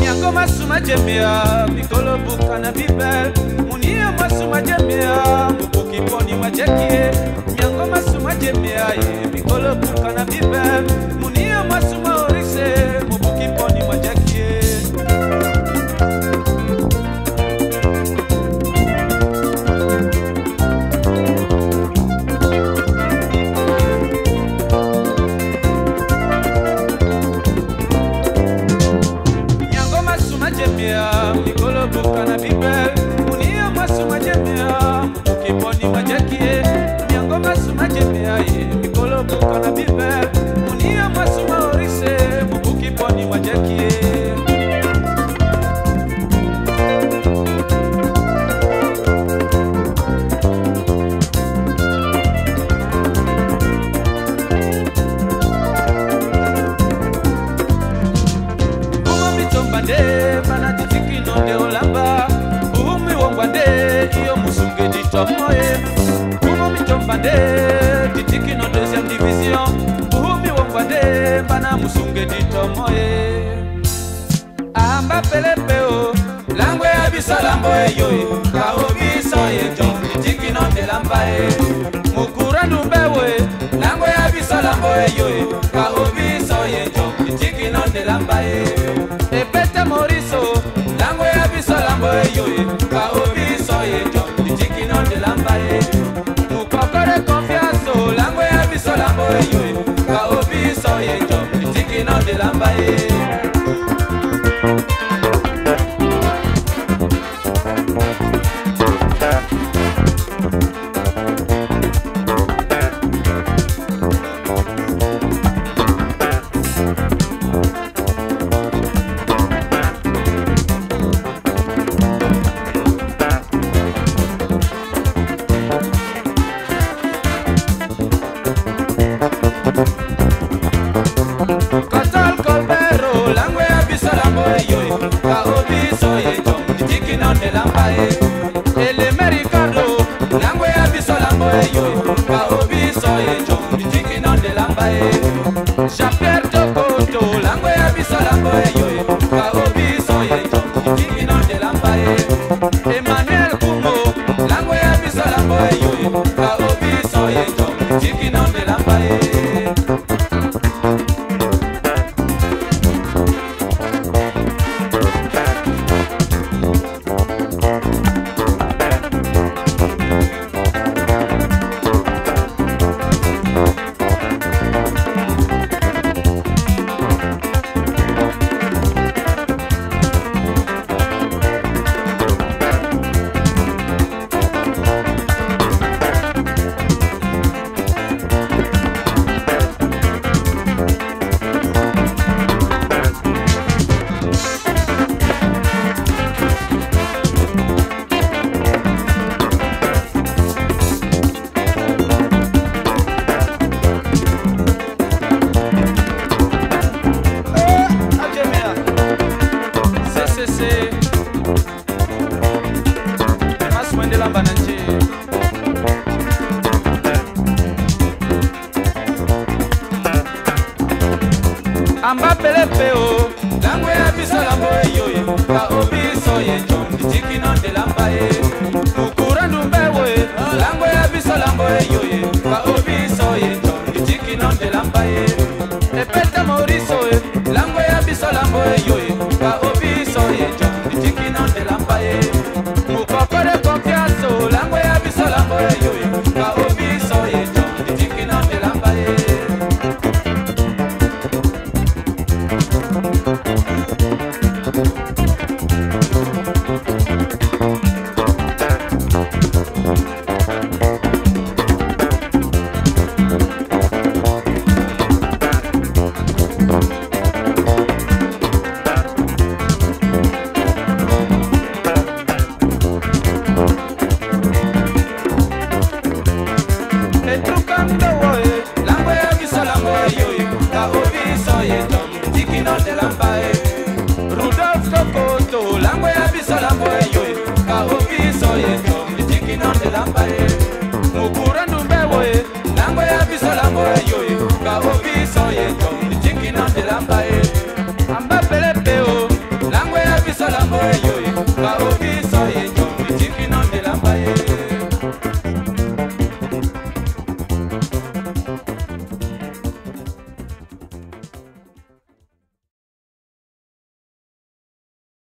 nyango masuma jemia mikolo buka na bibel munie masuma jemia mokoki mponi majekie nyango masuma jemia moye kumu mitomba nde titikino deuxième division buhumi wongwa nde bana musunge dito moye amba pelempe o langwe ya bisalambo eyo kao biso yejo titikino telamba e mokura ndumbewe langwe ya bisalambo eyo kao biso yejo titikino telamba e inondelamba ye eleme ricardo lango ya biso lango eyo kao biso ye jomijiki inondelamba ye jean-pierre tokoto lango ya biso lango eyo kao biso ye jomijiki inondelamba ye emmanuel kungo lango ya biso lango eyo kao biso ye jomijiki inondelamba ye amba pelempe o ntango ya biso lambo eyoye ka obiso ye Rudolf Tokoto, e. lango ya biso e. lango